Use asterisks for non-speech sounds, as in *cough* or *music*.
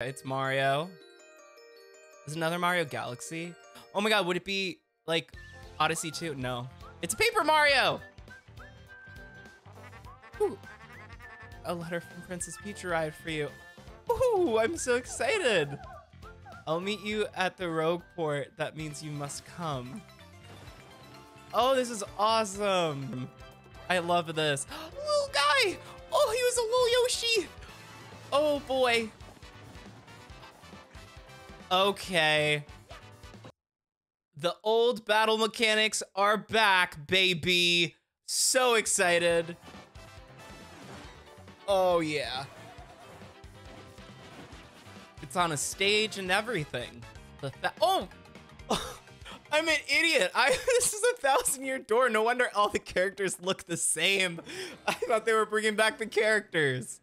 It's Mario. Is another Mario Galaxy? Oh my god, would it be like Odyssey 2? No. It's Paper Mario! Ooh. A letter from Princess Peach arrived for you. Ooh, I'm so excited. I'll meet you at the rogue port. That means you must come. Oh, this is awesome. I love this. *gasps* Little guy. Oh, he was a little Yoshi. Oh boy. Okay. The old battle mechanics are back, baby. So excited. Oh, yeah. It's on a stage and everything. The oh! *laughs* I'm an idiot. I *laughs* this is a thousand year door. No wonder all the characters look the same. *laughs* I thought they were bringing back the characters.